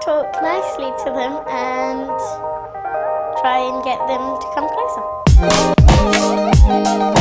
talk nicely to them and try and get them to come closer.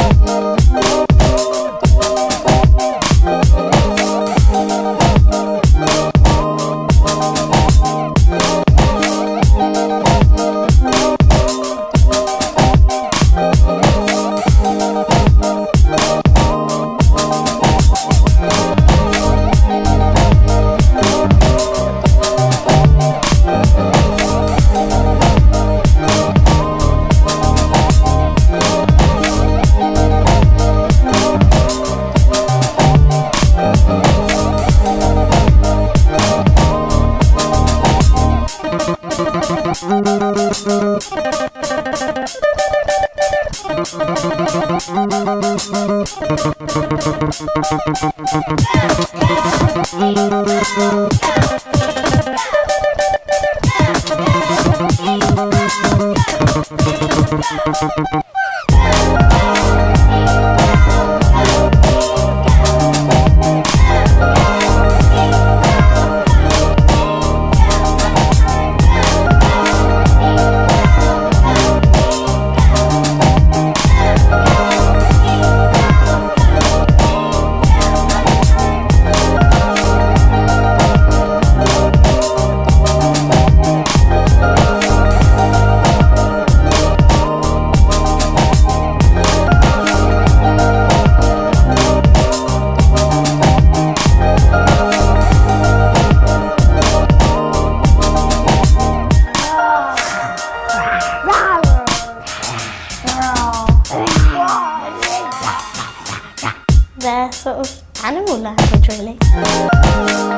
Thank sort of animal language really.